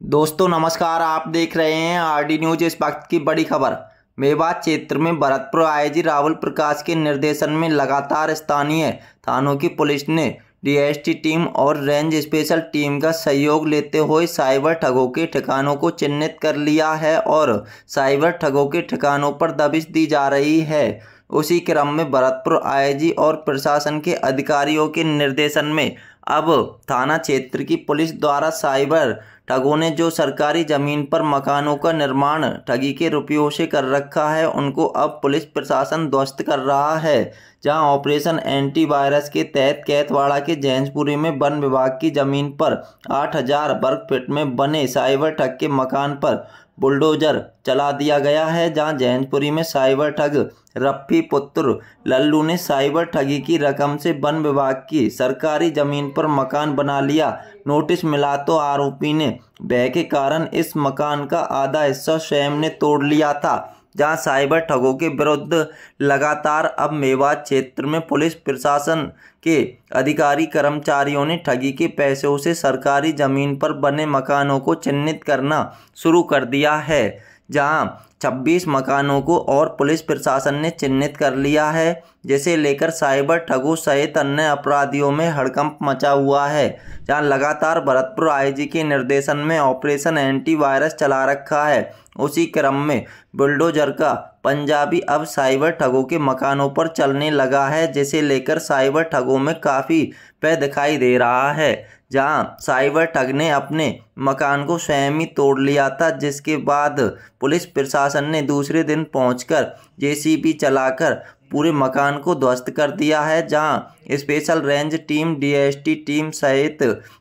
दोस्तों, नमस्कार, आप देख रहे हैं आरडी न्यूज़। इस वक्त की बड़ी खबर मेवात क्षेत्र में भरतपुर आईजी राहुल प्रकाश के निर्देशन में लगातार स्थानीय थानों की पुलिस ने डीएसटी टीम और रेंज स्पेशल टीम का सहयोग लेते हुए साइबर ठगों के ठिकानों को चिन्हित कर लिया है और साइबर ठगों के ठिकानों पर दबिश दी जा रही है। उसी क्रम में भरतपुर आईजी और प्रशासन के अधिकारियों के निर्देशन में अब थाना क्षेत्र की पुलिस द्वारा साइबर ठगों ने जो सरकारी ज़मीन पर मकानों का निर्माण ठगी के रुपयों से कर रखा है, उनको अब पुलिस प्रशासन ध्वस्त कर रहा है, जहाँ ऑपरेशन एंटी वायरस के तहत कैतवाड़ा के जैनपुरी में वन विभाग की ज़मीन पर 8000 वर्ग फीट में बने साइबर ठग के मकान पर बुलडोजर चला दिया गया है, जहाँ जैनपुरी में साइबर ठग रफ्फी पुत्र लल्लू ने साइबर ठगी की रकम से वन विभाग की सरकारी ज़मीन पर मकान बना लिया। नोटिस मिला तो आरोपी ने भय के कारण इस मकान का आधा हिस्सा स्वयं ने तोड़ लिया था, जहाँ साइबर ठगों के विरुद्ध लगातार अब मेवात क्षेत्र में पुलिस, प्रशासन के अधिकारी, कर्मचारियों ने ठगी के पैसों से सरकारी ज़मीन पर बने मकानों को चिन्हित करना शुरू कर दिया है। जहाँ 26 मकानों को और पुलिस प्रशासन ने चिन्हित कर लिया है, जिसे लेकर साइबर ठगों सहित अन्य अपराधियों में हड़कंप मचा हुआ है। जहाँ लगातार भरतपुर आईजी के निर्देशन में ऑपरेशन एंटी वायरस चला रखा है उसी क्रम में बुलडोजर का पंजाबी अब साइबर ठगों के मकानों पर चलने लगा है, जिसे लेकर साइबर ठगों में काफ़ी पे दिखाई दे रहा है। जहाँ साइबर ठग ने अपने मकान को स्वयं ही तोड़ लिया था, जिसके बाद पुलिस प्रशासन ने दूसरे दिन पहुंचकर जेसीबी चलाकर पूरे मकान को ध्वस्त कर दिया है, जहाँ special range team, DST team सहित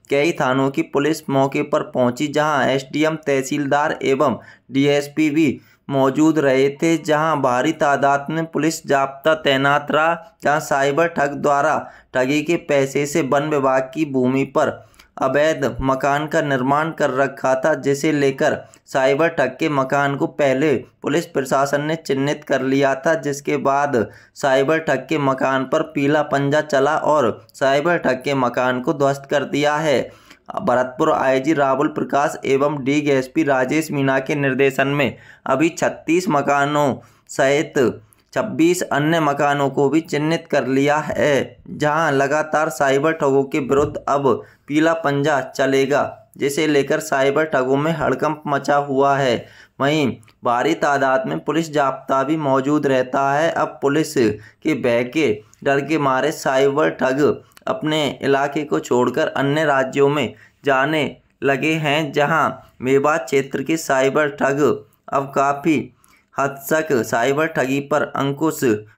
कई थानों की पुलिस मौके पर पहुँची, जहाँ एसडीएम तहसीलदार एवं डीएसपी भी मौजूद रहे थे, जहाँ भारी तादाद में पुलिस जाब्ता तैनात रहा, जहाँ साइबर ठग द्वारा ठगी के पैसे से वन विभाग की भूमि पर अवैध मकान का निर्माण कर रखा था, जिसे लेकर साइबर ठग के मकान को पहले पुलिस प्रशासन ने चिन्हित कर लिया था, जिसके बाद साइबर ठग के मकान पर पीला पंजा चला और साइबर ठग के मकान को ध्वस्त कर दिया है। भरतपुर आईजी राहुल प्रकाश एवं डीएसपी राजेश मीना के निर्देशन में अभी 36 मकानों सहित 26 अन्य मकानों को भी चिन्हित कर लिया है, जहाँ लगातार साइबर ठगों के विरुद्ध अब पीला पंजा चलेगा, जिसे लेकर साइबर ठगों में हड़कंप मचा हुआ है। वहीं भारी तादाद में पुलिस जाब्ता भी मौजूद रहता है। अब पुलिस के बह के डर के मारे साइबर ठग अपने इलाके को छोड़कर अन्य राज्यों में जाने लगे हैं, जहाँ मेवात क्षेत्र के साइबर ठग अब काफ़ी हद तक साइबर ठगी पर अंकुश